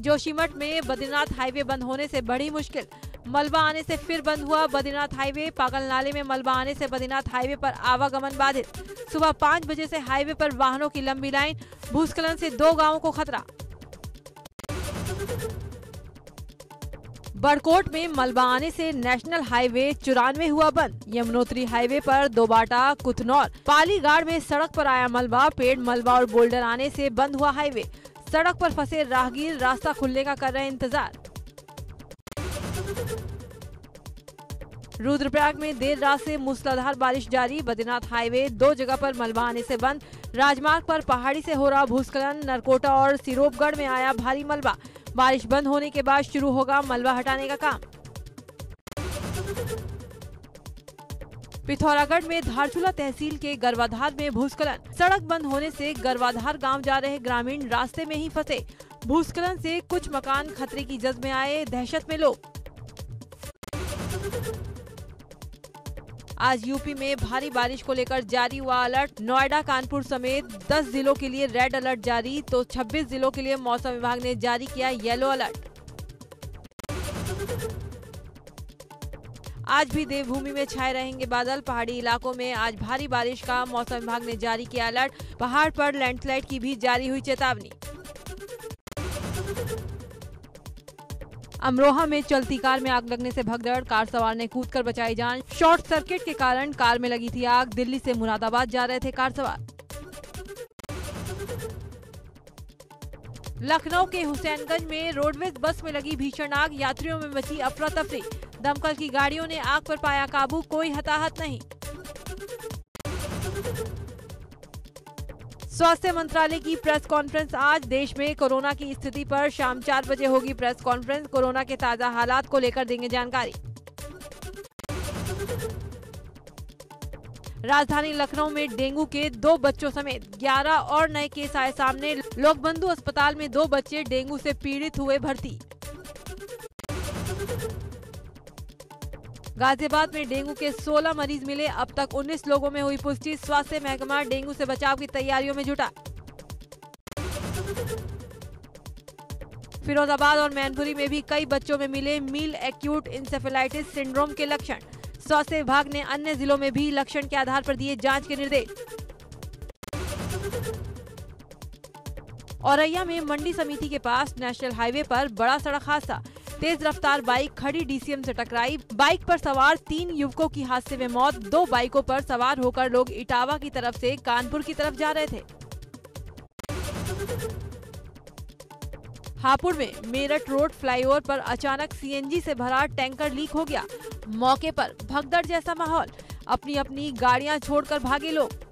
जोशीमठ में बद्रीनाथ हाईवे बंद होने से बड़ी मुश्किल। मलबा आने से फिर बंद हुआ बद्रीनाथ हाईवे। पागल नाले में मलबा आने से बद्रीनाथ हाईवे पर आवागमन बाधित। सुबह पाँच बजे से हाईवे पर वाहनों की लंबी लाइन। भूस्खलन से दो गाँवों को खतरा। बड़कोट में मलबा आने से नेशनल हाईवे चौरानवे हुआ बंद। यमुनोत्री हाईवे पर दोबाटा कुथनौर। पालीगाड़ में सड़क पर आया मलबा, पेड़ मलबा और बोल्डर आने से बंद हुआ हाईवे। सड़क पर फंसे राहगीर, रास्ता खुलने का कर रहे इंतज़ार। रुद्रप्रयाग में देर रात से मूसलाधार बारिश जारी। बद्रीनाथ हाईवे दो जगह पर मलबा आने से बंद। राजमार्ग पर पहाड़ी से हो रहा भूस्खलन। नरकोटा और सिरोपगढ़ में आया भारी मलबा। बारिश बंद होने के बाद शुरू होगा मलबा हटाने का काम। पिथौरागढ़ में धारचूला तहसील के गरवाधार में भूस्खलन। सड़क बंद होने से गरवाधार गाँव जा रहे ग्रामीण रास्ते में ही फंसे। भूस्खलन से कुछ मकान खतरे की जद में आए दहशत में लोग। आज यूपी में भारी बारिश को लेकर जारी हुआ अलर्ट। नोएडा, कानपुर समेत 10 जिलों के लिए रेड अलर्ट जारी तो 26 जिलों के लिए मौसम विभाग ने जारी किया येलो अलर्ट। आज भी देवभूमि में छाए रहेंगे बादल। पहाड़ी इलाकों में आज भारी बारिश का मौसम विभाग ने जारी किया अलर्ट। पहाड़ पर लैंडस्लाइड की भी जारी हुई चेतावनी। अमरोहा में चलती कार में आग लगने से भगदड़, कार सवार ने कूदकर बचाई जान। शॉर्ट सर्किट के कारण कार में लगी थी आग। दिल्ली से मुरादाबाद जा रहे थे कार सवार। लखनऊ के हुसैनगंज में रोडवेज़ बस में लगी भीषण आग। यात्रियों में मची अफरा तफरी दमकल की गाड़ियों ने आग पर पाया काबू। कोई हताहत नहीं। स्वास्थ्य मंत्रालय की प्रेस कॉन्फ्रेंस आज देश में कोरोना की स्थिति पर शाम चार बजे होगी प्रेस कॉन्फ्रेंस। कोरोना के ताज़ा हालात को लेकर देंगे जानकारी। राजधानी लखनऊ में डेंगू के दो बच्चों समेत 11 और नए केस आए सामने। लोकबंधु अस्पताल में दो बच्चे डेंगू से पीड़ित हुए भर्ती। गाजियाबाद में डेंगू के 16 मरीज़ मिले। अब तक 19 लोगों में हुई पुष्टि। स्वास्थ्य महकमा डेंगू से बचाव की तैयारियों में जुटा। फिरोजाबाद और मैनपुरी में भी कई बच्चों में मिले मील एक्यूट इंसेफेलाइटिस सिंड्रोम के लक्षण। स्वास्थ्य विभाग ने अन्य जिलों में भी लक्षण के आधार पर दिए जाँच के निर्देश। औरैया में मंडी समिति के पास नेशनल हाईवे पर बड़ा सड़क हादसा। तेज रफ्तार बाइक खड़ी डीसीएम से टकराई। बाइक पर सवार तीन युवकों की हादसे में मौत। दो बाइकों पर सवार होकर लोग इटावा की तरफ़ से कानपुर की तरफ़ जा रहे थे। हापुड़ में मेरठ रोड फ्लाईओवर पर अचानक सीएनजी से भरा टैंकर लीक हो गया। मौके पर भगदड़ जैसा माहौल। अपनी अपनी गाड़ियाँ छोड़कर भागे लोग।